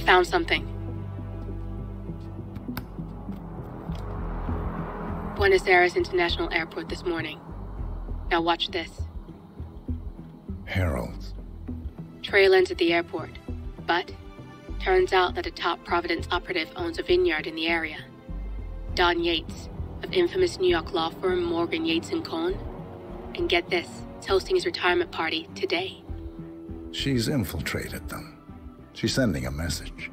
I found something. Buenos Aires International Airport this morning. Now watch this. Heralds. Trail ends at the airport, but turns out that a top Providence operative owns a vineyard in the area. Don Yates, of infamous New York law firm Morgan Yates and Cohn. And get this, is hosting his retirement party today. She's infiltrated them. She's sending a message.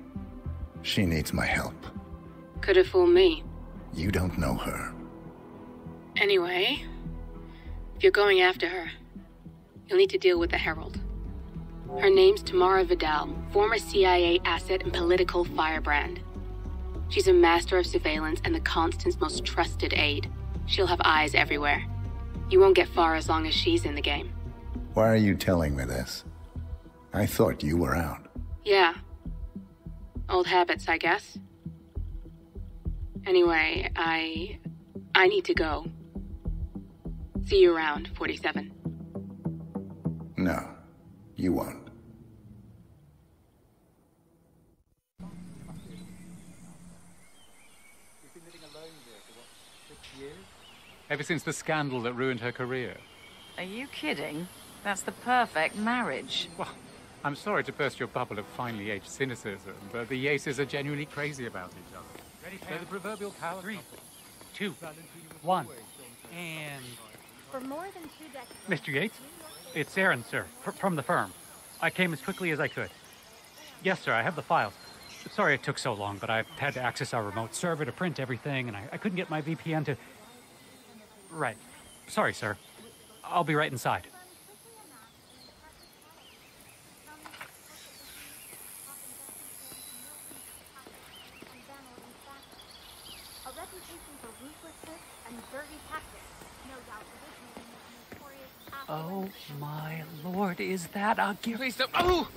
She needs my help. Could have fooled me. You don't know her. Anyway, if you're going after her, you'll need to deal with the Herald. Her name's Tamara Vidal, former CIA asset and political firebrand. She's a master of surveillance and the Constant's most trusted aide. She'll have eyes everywhere. You won't get far as long as she's in the game. Why are you telling me this? I thought you were out. Yeah. Old habits, I guess. Anyway, I. I need to go. See you around, 47. No, you won't. Ever since the scandal that ruined her career. Are you kidding? That's the perfect marriage. Well, I'm sorry to burst your bubble of finely aged cynicism, but the Yateses are genuinely crazy about each other. Ready, They're the proverbial power Three, two, one, and... For more than two decades... Mr. Yates? It's Aaron, sir, fr from the firm. I came as quickly as I could. Yes, sir, I have the files. Sorry it took so long, but I had to access our remote server to print everything, and I, I couldn't get my VPN to... Right. Sorry, sir. I'll be right inside. A reputation for ruthlessness and dirty tactics. No doubt originating with the notorious Oh my lord, is that a gear? Please don't. Oh!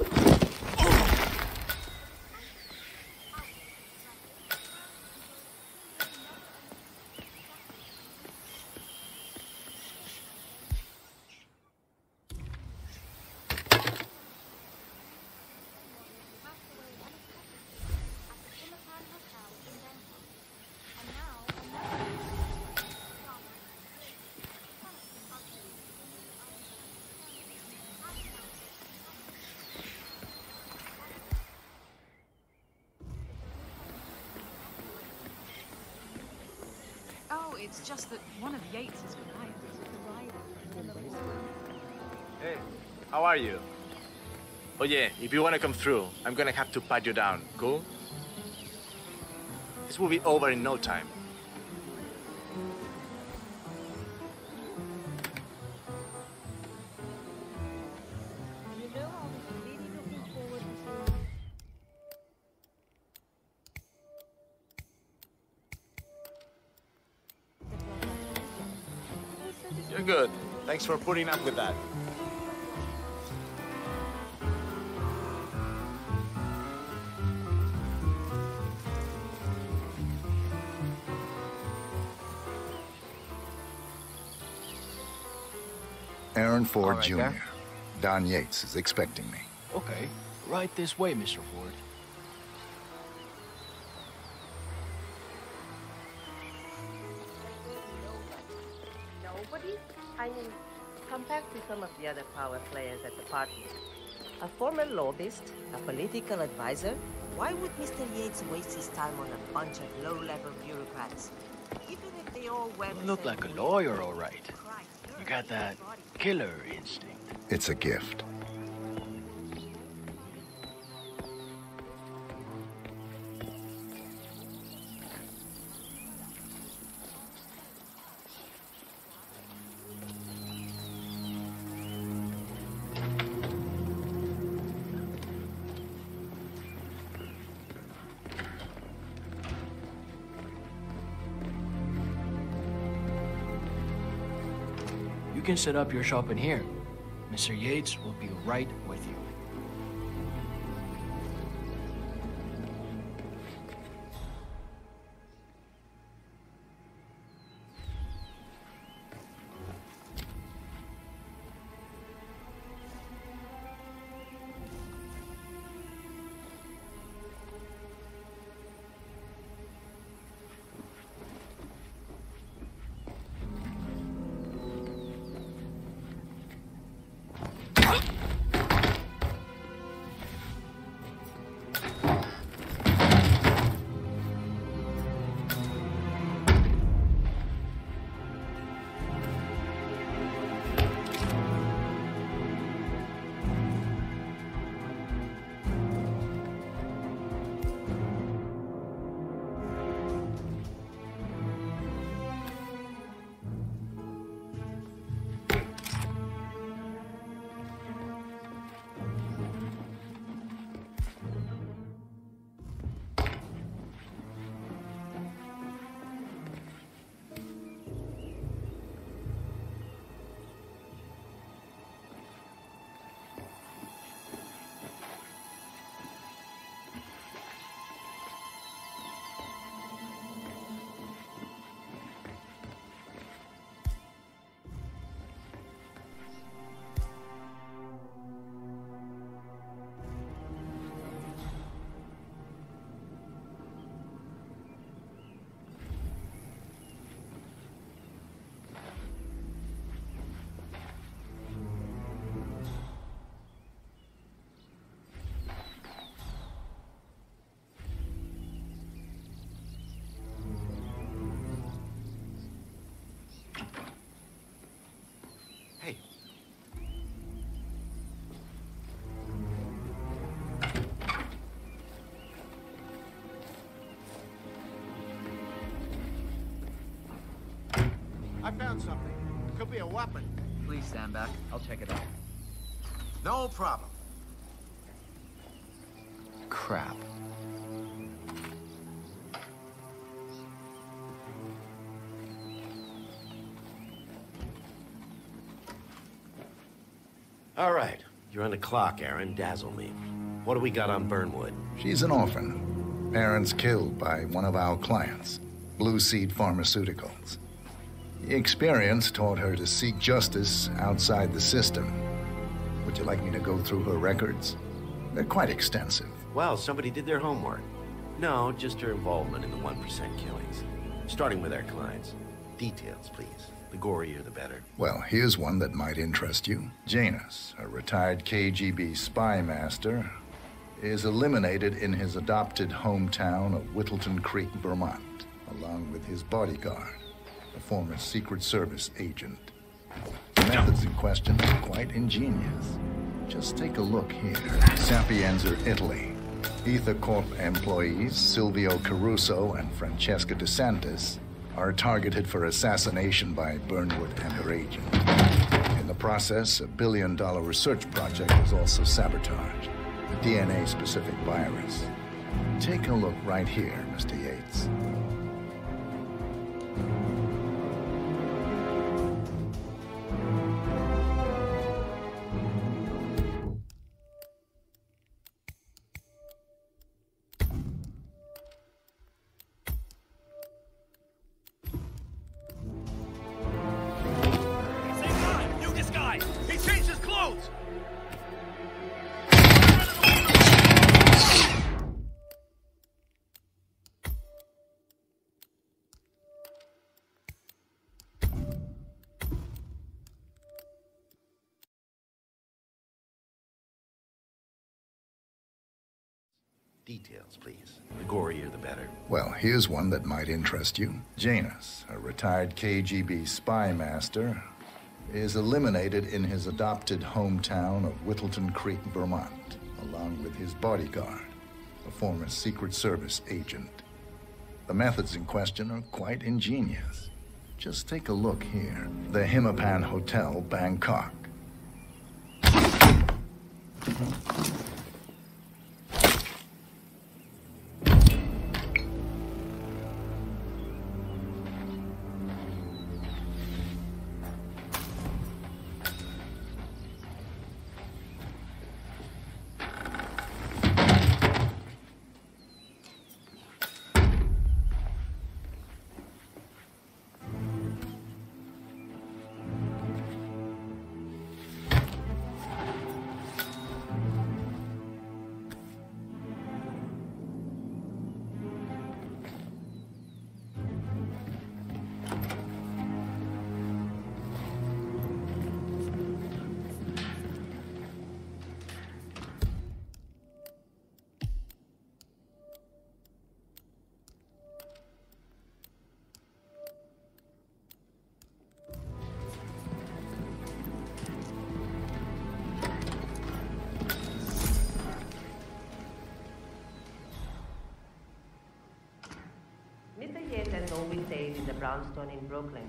Oh, it's just that one of Yates's clients. Hey, how are you? Oh yeah, if you want to come through, I'm gonna have to pat you down. Cool? This will be over in no time. For putting up with that. Aaron Ford All right, Jr. there. Don Yates is expecting me. Okay, right this way, Mr. Ford. To some of the other power players at the party. A former lobbyist, a political advisor, why would Mr. Yates waste his time on a bunch of low-level bureaucrats? Even if they all wear You look like a lawyer, all right. You got that killer instinct. It's a gift. Can set up your shop in here. Mr. Yates will be right found something. Could be a weapon. Please stand back. I'll check it out. No problem. Crap. All right. You're on the clock, Aaron. Dazzle me. What do we got on Burnwood? She's an orphan. Parents killed by one of our clients, Blue Seed Pharmaceuticals. Experience taught her to seek justice outside the system. Would you like me to go through her records? They're quite extensive. Well, somebody did their homework. No, just her involvement in the 1% killings. Starting with our clients. Details, please. The gorier, the better. Well, here's one that might interest you. Janus, a retired KGB spy master, is eliminated in his adopted hometown of Whittleton Creek, Vermont, along with his bodyguard, former Secret Service agent. The methods in question are quite ingenious. Just take a look here. Sapienza, Italy. Ether Corp employees Silvio Caruso and Francesca DeSantis are targeted for assassination by Burnwood and her agent. In the process, a billion dollar research project was also sabotaged a DNA specific virus. Take a look right here, Mr. Yates. Details, please. The gorier, the better. Well, here's one that might interest you. Janus, a retired KGB spy master, is eliminated in his adopted hometown of Whittleton Creek, Vermont, along with his bodyguard, a former Secret Service agent. The methods in question are quite ingenious. Just take a look here. The Himmapan Hotel, Bangkok. Always stayed in the brownstone in Brooklyn.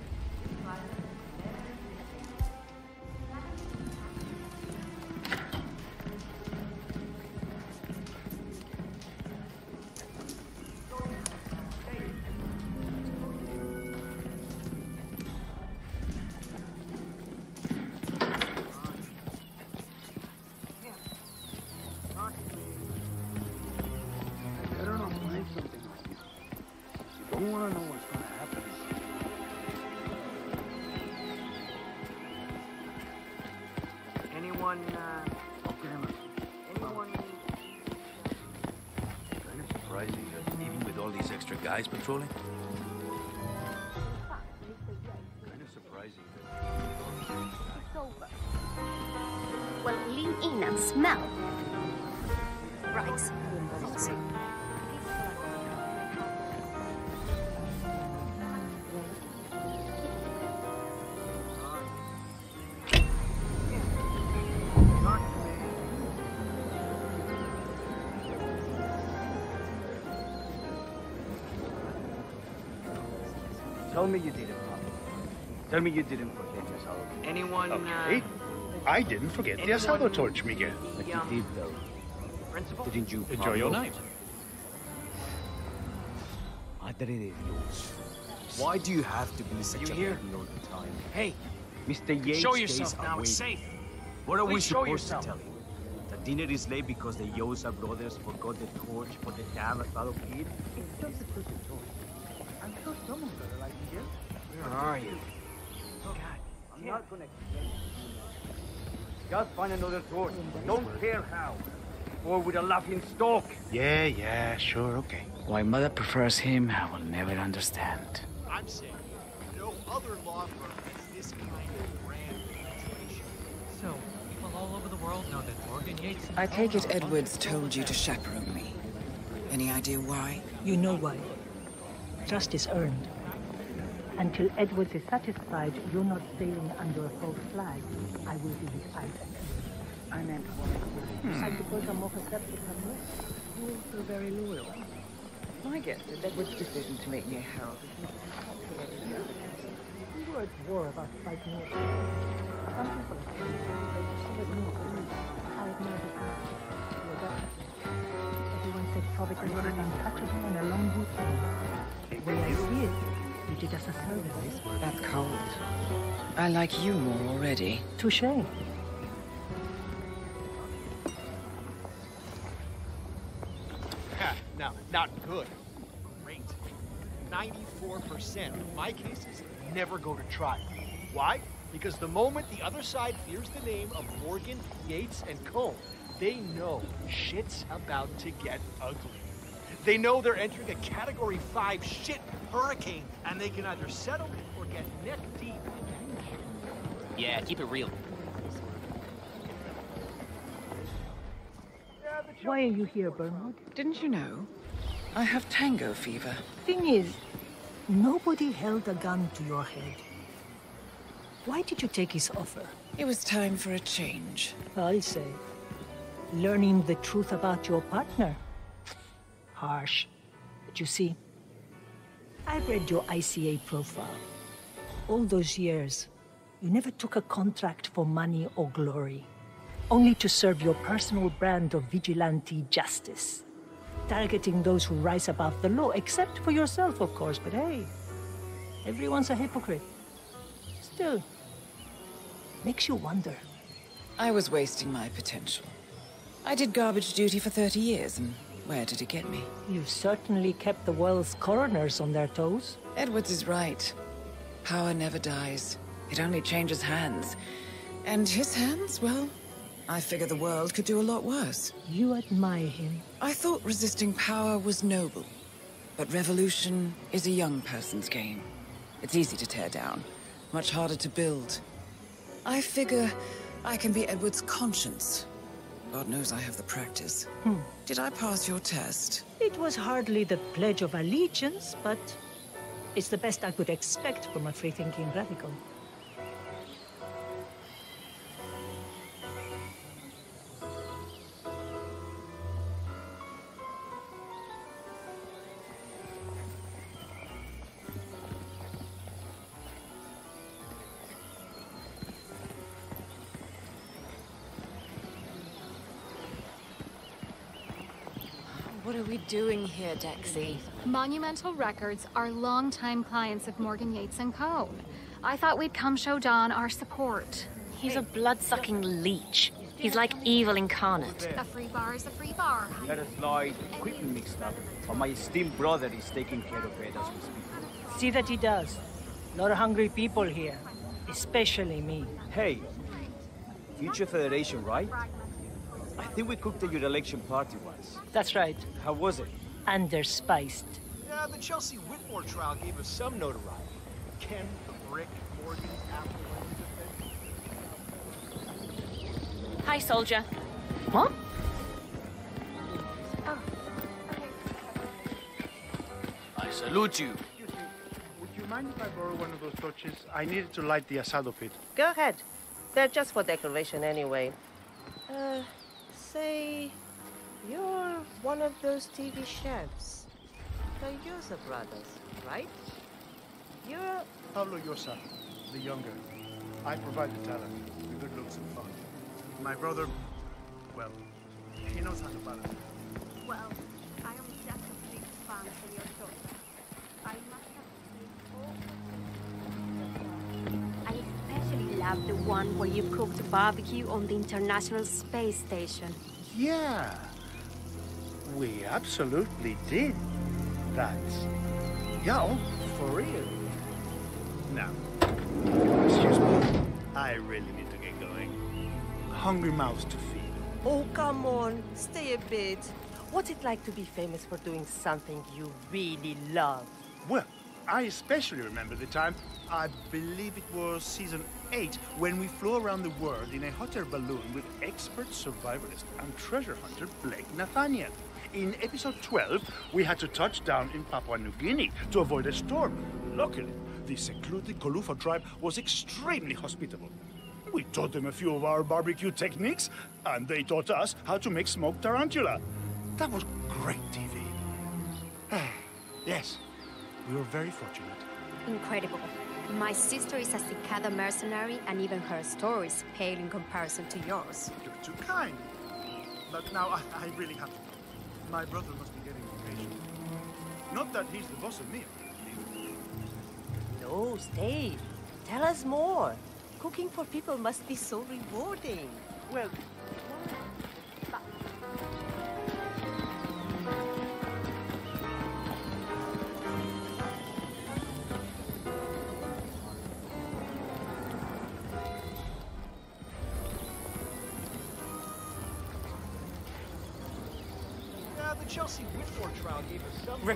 Patrolling. Tell me you didn't, Papa. Tell me you didn't forget the asado. Anyone, Okay. uh, I didn't forget the anyone- asado torch, Miguel. But you did, though. Principal? Didn't you? Enjoy your night. Madre de Dios. Why do you have to be such You a here? all the time? Hey, Mr. Yates show stays yourself now. It's safe. What are we Please show supposed yourself. to tell him? The dinner is late because the Yosa brothers forgot the torch for the damn asado kid? I'm sure someone better like Miguel. Where are you? Oh, God, I'm not gonna explain. Just find another torch. Don't care how. Or with a laughing stock. Yeah, yeah, sure, okay. Why Mother prefers him, I will never understand. I'm saying no other law firm has this kind of brand reputation. So, people all over the world know that Morgan Yates. I take it Edwards told you to chaperone me. Any idea why? You know why. Trust is earned. Until Edwards is satisfied you're not sailing under a false flag, I will be his fighter. I meant Hmm. I suppose I'm more perceptive than you. You also very loyal. My guess is Edwards' decision to make me a herald is We were at war about five minutes ago. Some people are saying they discovered new beliefs. I admire the past. You were there. Everyone said Providence was untouchable and a long good thing. The way I see it, you did us a service. That's cold. I like you more already. Touche. Ha, no, not good. Great. 94% of my cases never go to trial. Why? Because the moment the other side hears the name of Morgan, Yates, and Cohn, they know shit's about to get ugly. They know they're entering a Category 5 shit hurricane, and they can either settle or get neck deep. Yeah, keep it real. Why are you here, Burnwood? Didn't you know? I have tango fever. Thing is, nobody held a gun to your head. Why did you take his offer? It was time for a change. I'll say. Learning the truth about your partner. Harsh. But you see, I read your ICA profile. All those years, you never took a contract for money or glory, only to serve your personal brand of vigilante justice, targeting those who rise above the law, except for yourself, of course. But hey, everyone's a hypocrite. Still, makes you wonder. I was wasting my potential. I did garbage duty for 30 years, and where did it get me? You've certainly kept the world's coroners on their toes. Edwards is right. Power never dies. It only changes hands. And his hands, well, I figure the world could do a lot worse. You admire him. I thought resisting power was noble. But revolution is a young person's game. It's easy to tear down, much harder to build. I figure I can be Edward's conscience. God knows I have the practice. Hmm. Did I pass your test? It was hardly the Pledge of Allegiance, but it's the best I could expect from a free-thinking radical. What are we doing here, Dexy? Monumental Records are longtime clients of Morgan Yates and Co. I thought we'd come show Don our support. He's a blood-sucking leech. He's like evil incarnate. A free bar is a free bar. Got a slight equipment mixed up, but my esteemed brother is taking care of it as we speak. See that he does. A lot of hungry people here, especially me. Hey, Future Federation, right? I think we cooked at your election party once. That's right. How was it? Underspiced. Yeah, the Chelsea Whitmore trial gave us some notoriety. Ken, the Brick, Morgan, Apple, Hi, soldier. What? Oh. I salute you. Would you mind if I borrow one of those torches? I needed to light the asado pit. Go ahead. They're just for decoration anyway. Uh, say, you're one of those TV chefs. The Yosa brothers, right? You're... Pablo Yosa. the younger. I provide the talent, the good looks and fun. My brother, well, he knows how to balance it. Well, I am just a big fan all love the one where you cooked barbecue on the International Space Station. Yeah, we absolutely did that. Yeah, oh, for real. Now, excuse me. I really need to get going. Hungry mouths to feed. Oh, come on. Stay a bit. What's it like to be famous for doing something you really love? Well, I especially remember the time, I believe it was season 8, when we flew around the world in a hot air balloon with expert survivalist and treasure hunter Blake Nathaniel. In episode 12, we had to touch down in Papua New Guinea to avoid a storm. Luckily, the secluded Kolufa tribe was extremely hospitable. We taught them a few of our barbecue techniques, and they taught us how to make smoked tarantula. That was great TV. yes, we were very fortunate. Incredible. My sister is a cicada mercenary, and even her stories pale in comparison to yours. You're too kind. But now I, I really have to go. My brother must be getting impatient. Not that he's the boss of me. No, stay. Tell us more. Cooking for people must be so rewarding. Well,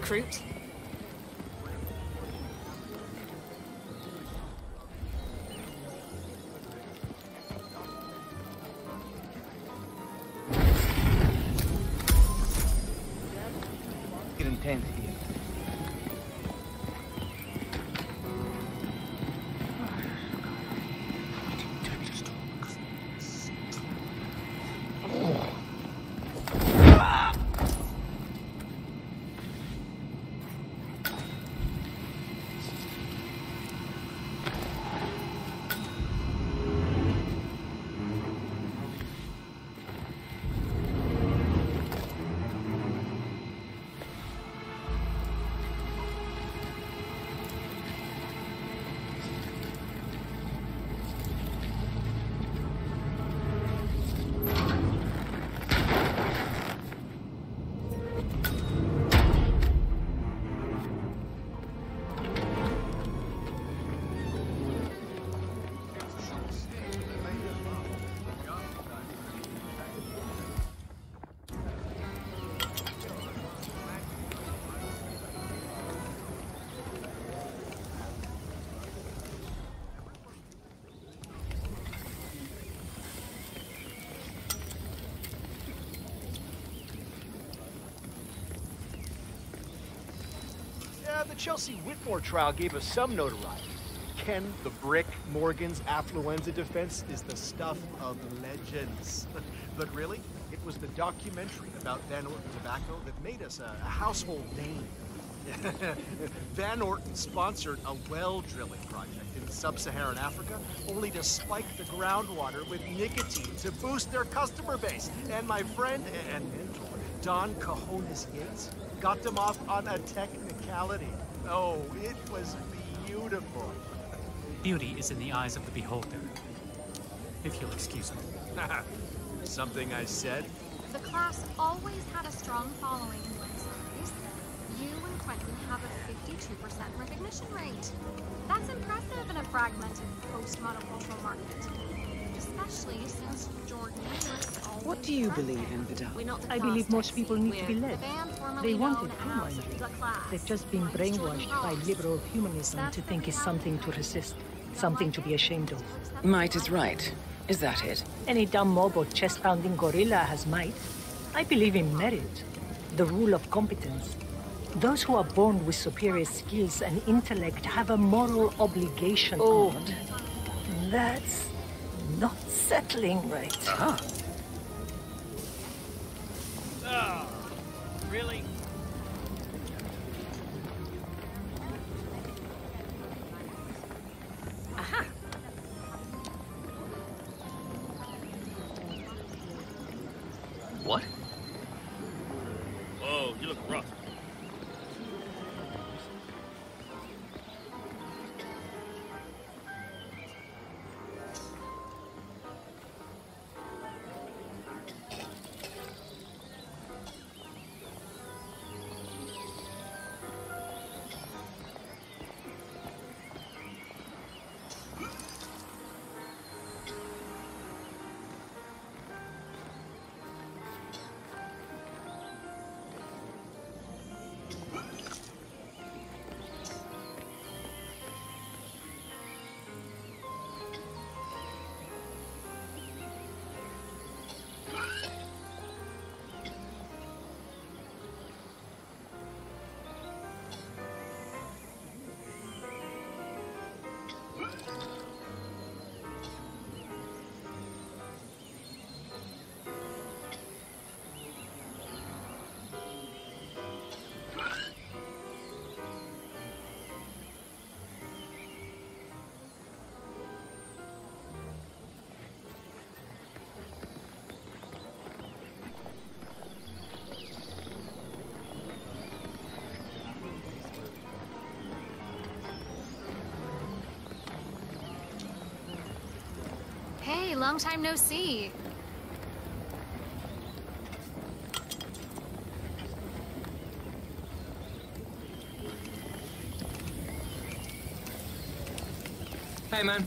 Recruit? The Chelsea Whitmore trial gave us some notoriety. Ken the Brick Morgan's affluenza defense is the stuff of legends. but really, it was the documentary about Van Orton tobacco that made us a, a household name. Van Orton sponsored a well drilling project in sub-Saharan Africa, only to spike the groundwater with nicotine to boost their customer base. And my friend and mentor, Don Cajones Yates, got them off on a technicality. Oh, it was beautiful. Beauty is in the eyes of the beholder. If you'll excuse me. Something I said? The class always had a strong following in Buenos Aires. You and Quentin have a 52% recognition rate. That's impressive in a fragmented post-monocultural market. Especially since Jordan What do you believe in, Vidal? We're not the I believe most people need to be We're led. The band formerly They wanted known too, as mind you. The Class. They've just been brainwashed by liberal humanism to think it's something to resist, something to be ashamed of. Might is right. Is that it? Any dumb mob or chest-pounding gorilla has might. I believe in merit, the rule of competence. Those who are born with superior skills and intellect have a moral obligation. Oh, that's not settling right. Ah. Oh, Really? Aha! What? Whoa, you look rough. Hey, long time no see. Hey, man.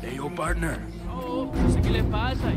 Hey, yo, partner. Oh, no sé qué le pasa.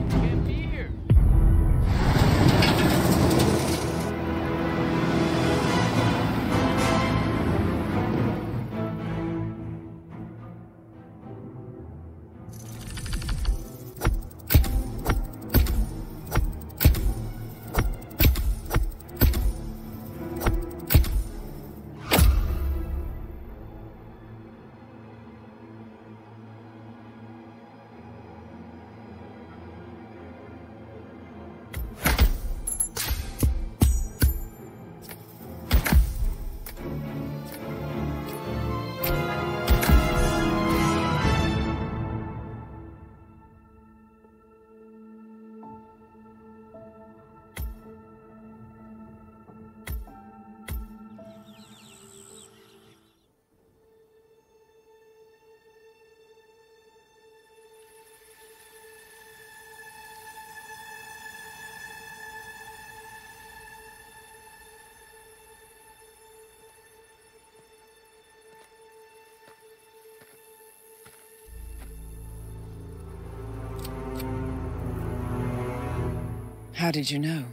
How did you know?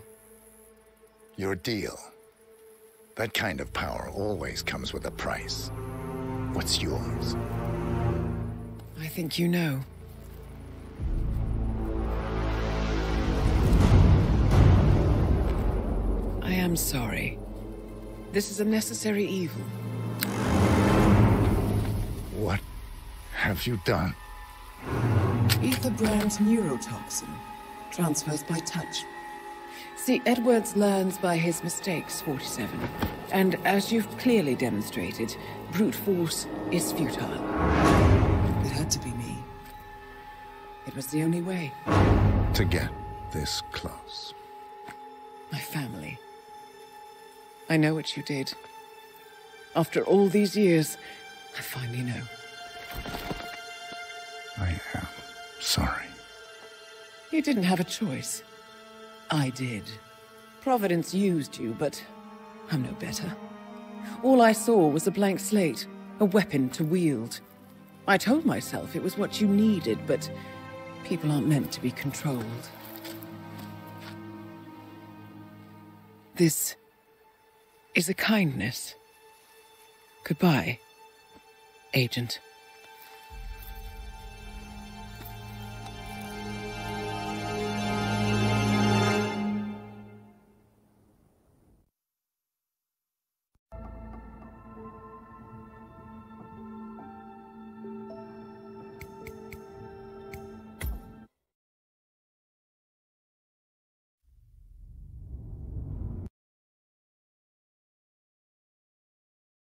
Your deal. That kind of power always comes with a price. What's yours? I think you know. I am sorry. This is a necessary evil. What have you done? Ether brand neurotoxin. Transfers by touch. See, Edwards learns by his mistakes, 47. And as you've clearly demonstrated, brute force is futile. It had to be me. It was the only way. To get this close. My family. I know what you did. After all these years, I finally know. I am sorry. You didn't have a choice. I did. Providence used you, but I'm no better. All I saw was a blank slate, a weapon to wield. I told myself it was what you needed, but people aren't meant to be controlled. This is a kindness. Goodbye, Agent.